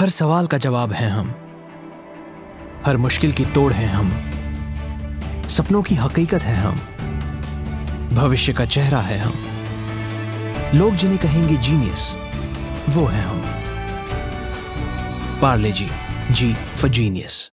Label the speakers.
Speaker 1: हर सवाल का जवाब है हम। हर मुश्किल की तोड़ है हम। सपनों की हकीकत है हम। भविष्य का चेहरा है हम। लोग जिन्हें कहेंगे जीनियस वो है हम। Parle G G for genius